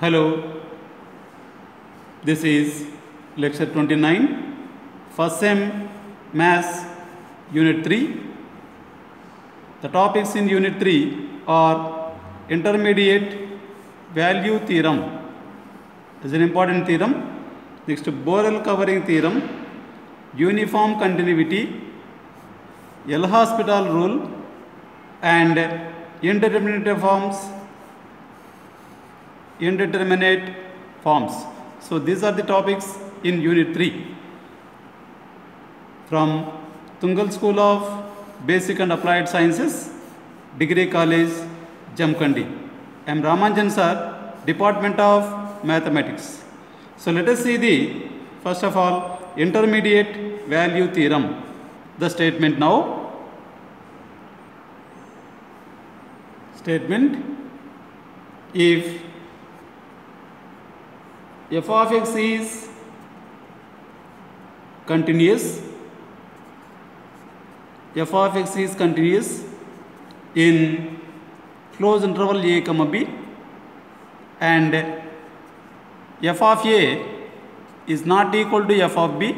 Hello, this is lecture 29, first sem Maths unit 3. The topics in unit 3 are intermediate value theorem is an important theorem. Next, to Borel covering theorem, uniform continuity, L-Hospital rule and indeterminate forms indeterminate forms. So these are the topics in Unit 3 from Tungal School of Basic and Applied Sciences, Degree College, Jamkhandi. I am Ramanjan sir, Department of Mathematics. So let us see the first of all intermediate value theorem. The statement now. Statement if f of x is continuous f of x is continuous in closed interval a comma b. And f of a is not equal to f of b.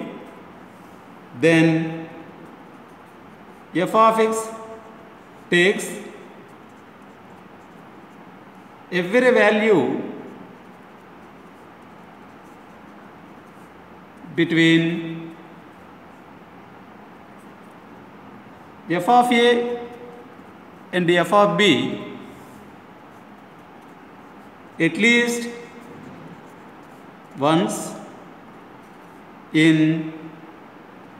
Then f of x takes every value between f of a and f of b at least once in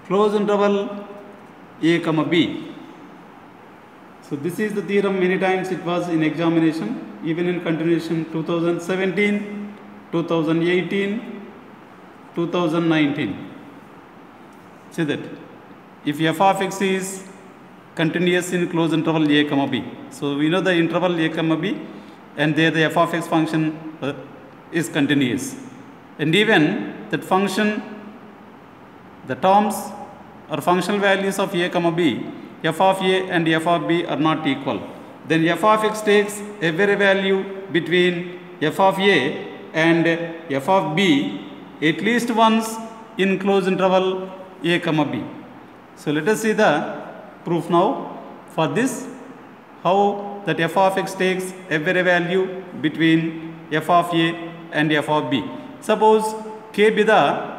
closed interval a comma b. So this is the theorem many times it was in examination even in continuation 2017, 2018, 2019. See that if f of x is continuous in closed interval a comma b. So we know the interval a comma b and there the f of x function uh, is continuous. And even that function, the terms or functional values of a comma b, f of a and f of b are not equal. Then f of x takes every value between f of a and f of b at least once in closed interval a comma b. So let us see the proof now. For this, how that f of x takes every value between f of a and f of b. Suppose k be the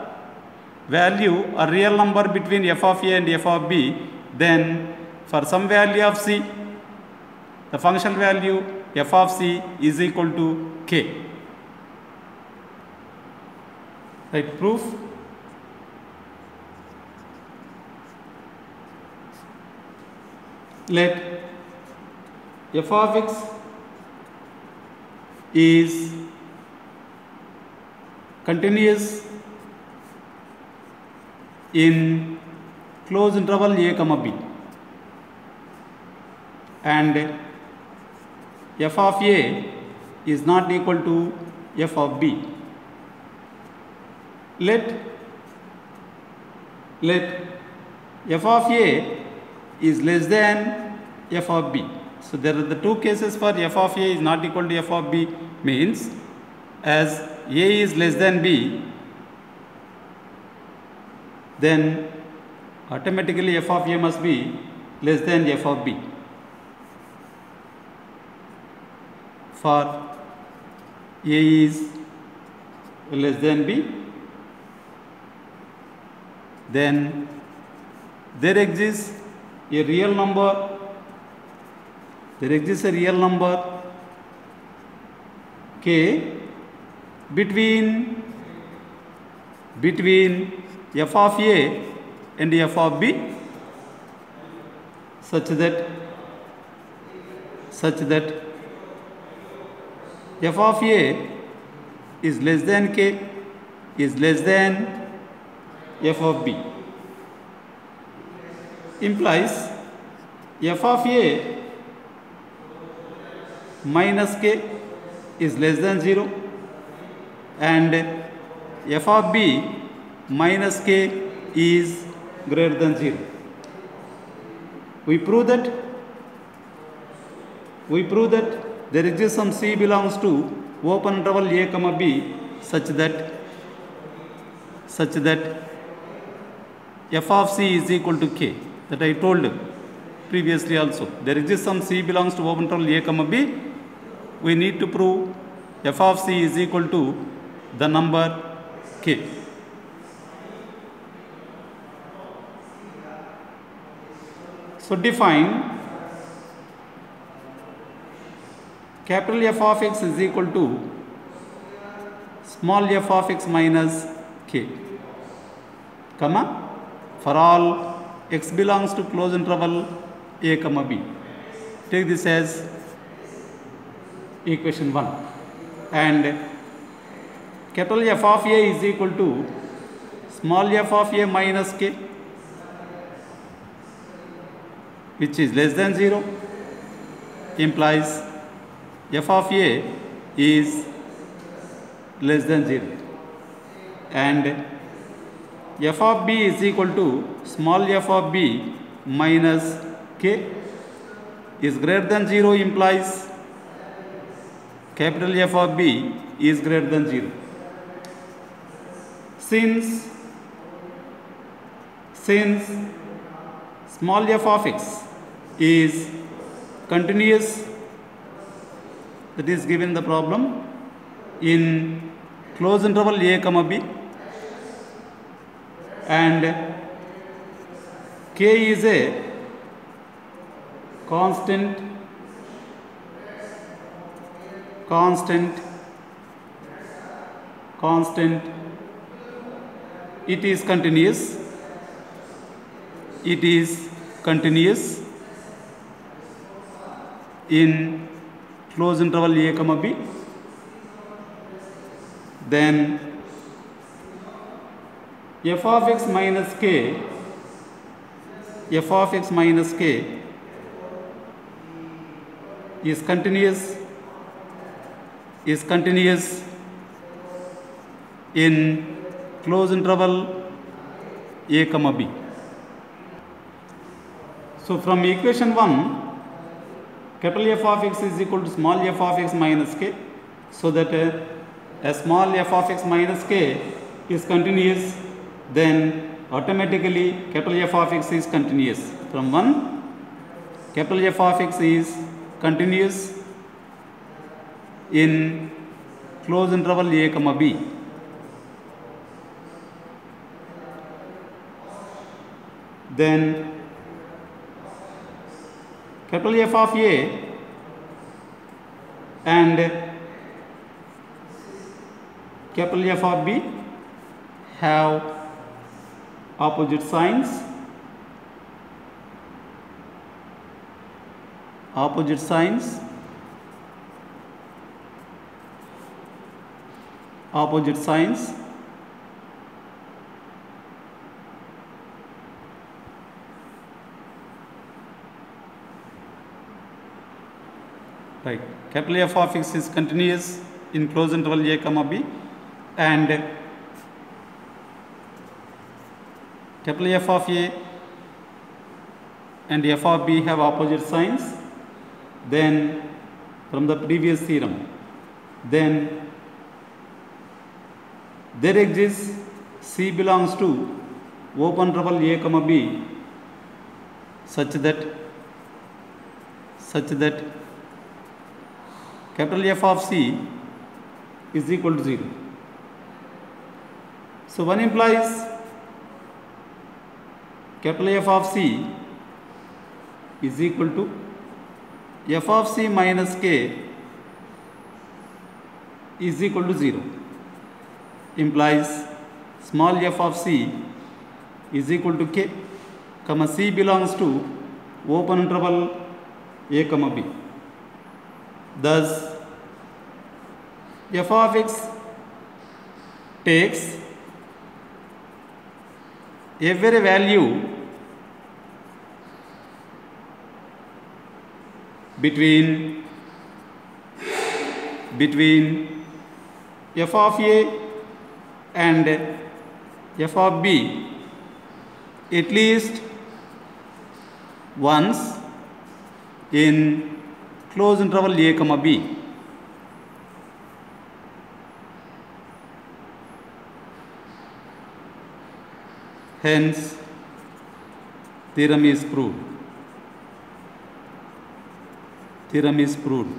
value or real number between f of a and f of b, then for some value of c, the functional value f of c is equal to k. Right, proof. Let f of x is continuous in closed interval a comma b and f of a is not equal to f of b let let f of a is less than f of b. So there are the two cases for f of a is not equal to f of b means as a is less than b then automatically f of a must be less than f of b. For a is less than b then there exists a real number there exists a real number k between between f of a and f of b such that such that f of a is less than k is less than f of b implies f of a minus k is less than 0 and f of b minus k is greater than 0. We prove that we prove that there exists some c belongs to open interval a comma b such that such that f of c is equal to k that I told previously also. There exists some c belongs to open interval a comma b. We need to prove f of c is equal to the number k. So define capital F of x is equal to small f of x minus k, comma for all x belongs to closed interval a comma b. Take this as equation 1 and capital F of a is equal to small f of a minus k which is less than 0 implies f of a is less than 0 and f of b is equal to small f of b minus k is greater than 0 implies capital F of b is greater than 0. Since since small f of x is continuous that is given the problem in closed interval a comma b and k is a constant constant constant. It is continuous. It is continuous in closed interval a comma b. Then f of x minus k. F of x minus k is continuous is continuous in closed interval a comma b. So from equation 1 capital F of x is equal to small f of x minus k. So that uh, a small f of x minus k is continuous then automatically capital F of x is continuous. From 1 capital F of x is continuous in closed interval a comma b. Then capital F of A and capital F of B have opposite signs opposite signs opposite signs right. Capital F of x is continuous in closed interval a comma b and capital F of a and f of b have opposite signs then from the previous theorem then there exists c belongs to open interval a comma b such that such that capital F of C is equal to 0. So, one implies capital F of C is equal to F of C minus K is equal to 0 implies small f of C is equal to K comma C belongs to open interval A comma B. Thus, f of x takes every value between between f of a and f of b at least once in closed interval a comma b hence theorem is proved. Theorem is proved.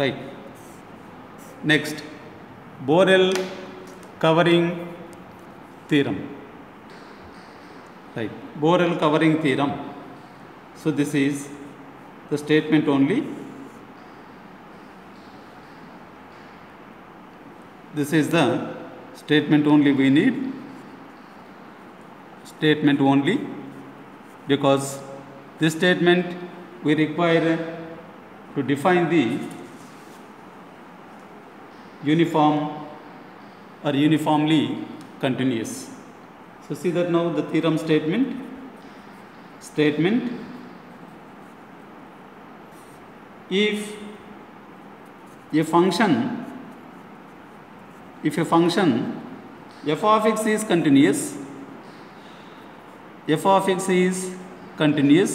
Right. Next. Borel covering theorem. Right. Borel covering theorem. So this is the statement only this is the statement only we need statement only because this statement we require to define the uniform or uniformly continuous. So see that now the theorem statement statement if a function if a function f of x is continuous f of x is continuous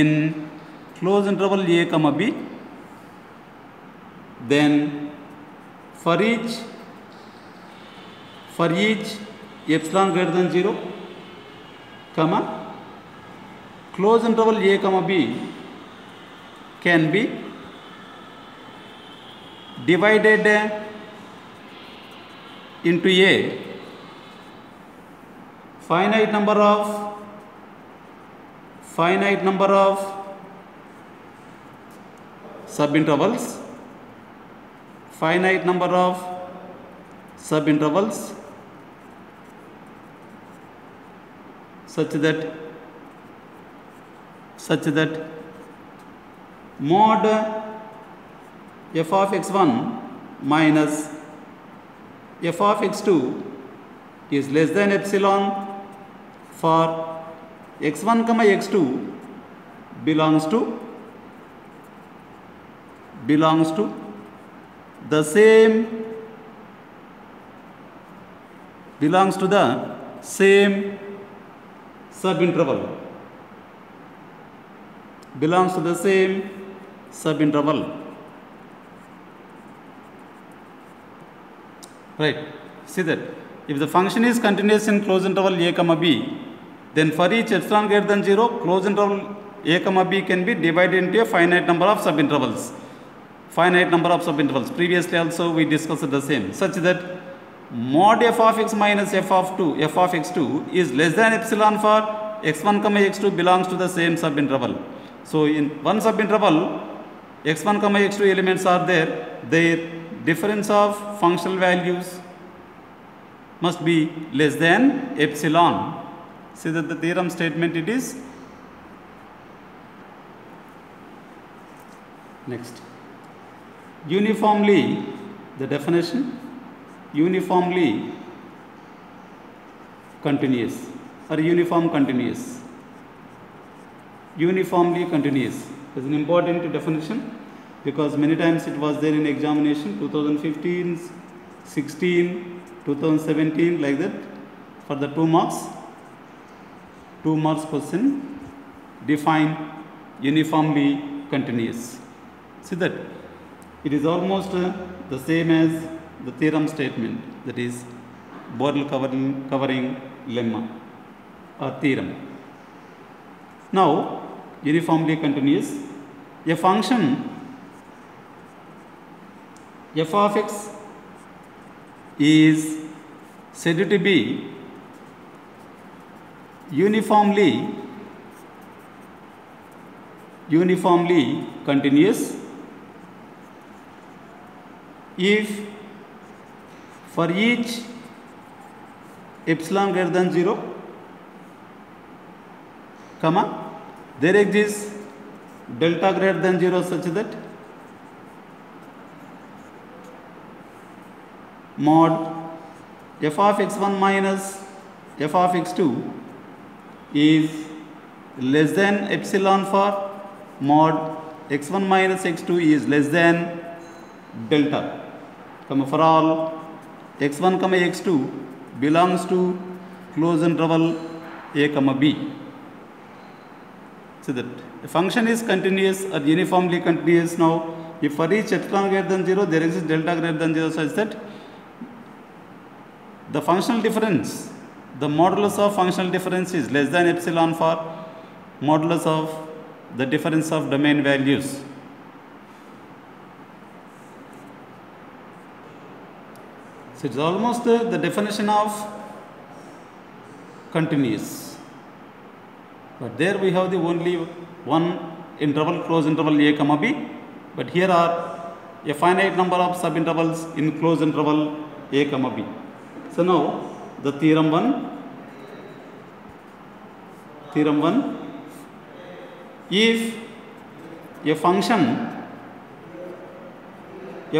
in closed interval a comma b then for each for each epsilon greater than 0 comma closed interval a comma b can be divided into a. Finite number of finite number of subintervals. Finite number of subintervals such that such that mod f of x1 minus f of x2 is less than epsilon for x1 comma x2 belongs to belongs to the same belongs to the same subinterval. Belongs to the same subinterval right. See that. If the function is continuous in closed interval a comma b then for each epsilon greater than 0 closed interval a comma b can be divided into a finite number of subintervals. Finite number of subintervals. Previously also we discussed the same such that mod f of x minus f of 2 f of x2 is less than epsilon for x1 comma x2 belongs to the same subinterval. So in one subinterval x1 comma x2 elements are there their difference of functional values must be less than epsilon. See that the theorem statement it is next. Uniformly the definition uniformly continuous or uniform continuous. Uniformly continuous is an important definition because many times it was there in examination 2015 16 2017 like that. For the two marks two marks question define uniformly continuous. See that? It is almost uh, the same as the theorem statement that is Borel covering, covering lemma or theorem. Now, uniformly continuous, a function f of x is said to be uniformly uniformly continuous if for each epsilon greater than 0 comma there exists delta greater than 0 such that mod f of x1 minus f of x2 is less than epsilon for mod x1 minus x2 is less than delta. Comma for all x1 comma x2 belongs to closed interval a comma b. So that. A function is continuous or uniformly continuous. Now if for each epsilon greater than 0 there exists delta greater than 0 such that the functional difference the modulus of functional difference is less than epsilon for modulus of the difference of domain values. So it's almost the, the definition of continuous. But there we have the only one interval closed interval a comma b. But here are a finite number of subintervals in closed interval a comma b so now the theorem 1 theorem 1 if a function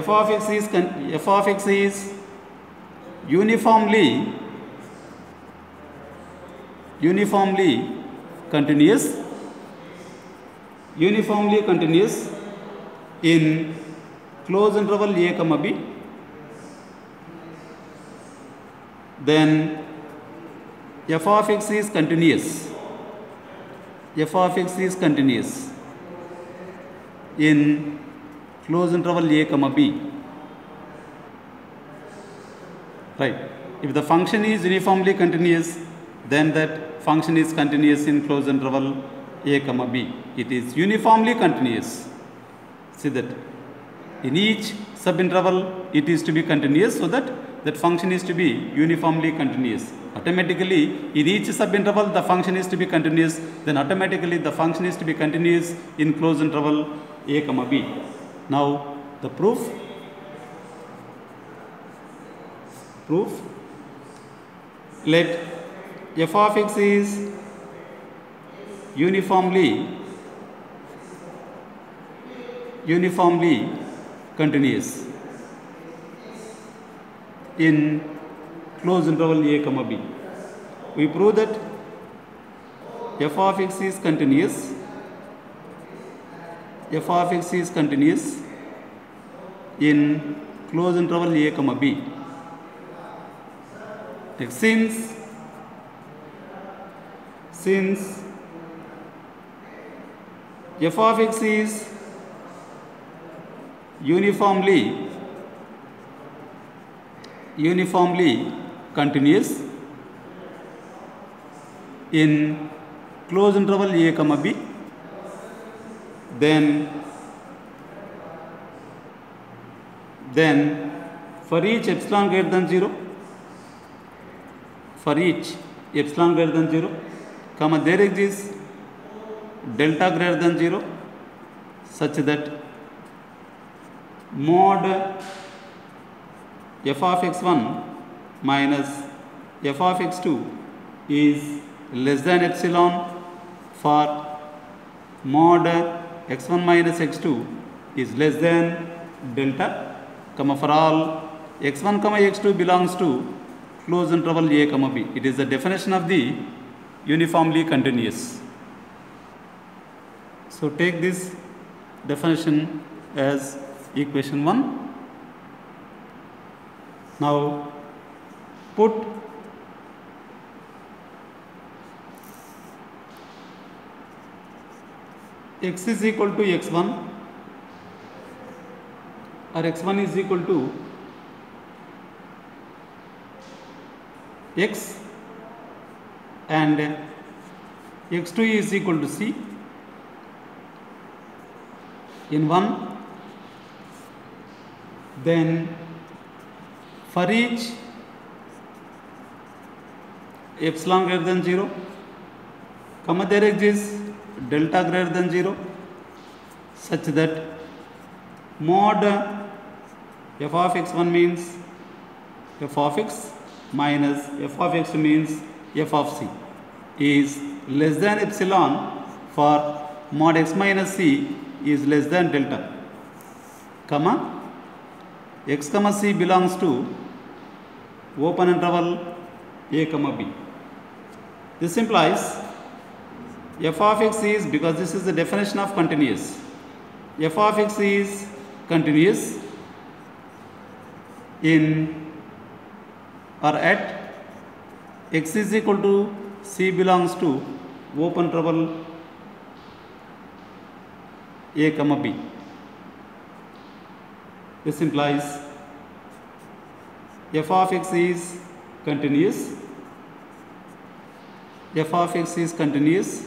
f of x is f of x is uniformly uniformly continuous uniformly continuous in closed interval a comma b then f of x is continuous. F of x is continuous in closed interval a comma b. Right. If the function is uniformly continuous then that function is continuous in closed interval a comma b. It is uniformly continuous. See that? In each subinterval it is to be continuous so that that function is to be uniformly continuous. Automatically in each subinterval the function is to be continuous then automatically the function is to be continuous in closed interval a comma b. Now the proof proof let f of x is uniformly uniformly continuous in closed interval a comma b. We prove that f of x is continuous f of x is continuous in closed interval a comma b. Since since f of x is uniformly uniformly continuous in closed interval a comma b then then for each epsilon greater than 0 for each epsilon greater than 0 comma there exists delta greater than 0 such that mod f of x1 minus f of x2 is less than epsilon for mod x1 minus x2 is less than delta comma for all x1 comma x2 belongs to closed interval a comma b. It is the definition of the uniformly continuous. So take this definition as equation 1 now put x is equal to x1 or x1 is equal to x and x2 is equal to c in 1 then for each epsilon greater than 0 comma there exists delta greater than 0 such that mod f of x1 means f of x minus f of x means f of c is less than epsilon for mod x minus c is less than delta comma x comma c belongs to open interval a comma b. This implies f of x is because this is the definition of continuous. F of x is continuous in or at x is equal to c belongs to open interval a comma b. This implies f of x is continuous. f of x is continuous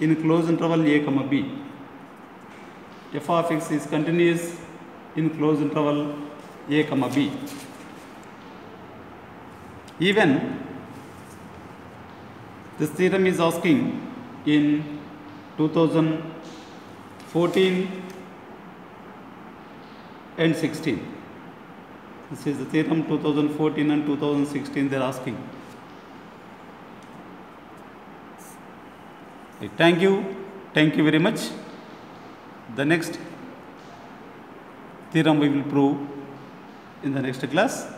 in closed interval a comma b. f of x is continuous in closed interval a comma b. Even this theorem is asking in 2014 and 16. This is the theorem 2014 and 2016 they are asking. Thank you. Thank you very much. The next theorem we will prove in the next class.